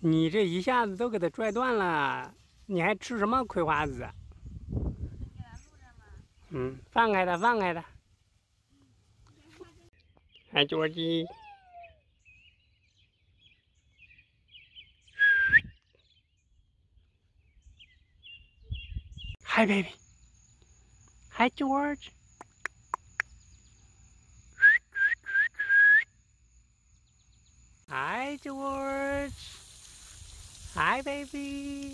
你这一下子都给它拽断了，你还吃什么葵花籽？嗯，放开它，放开它。Hi，George Hi baby. Hi George. Hi George. Hi baby.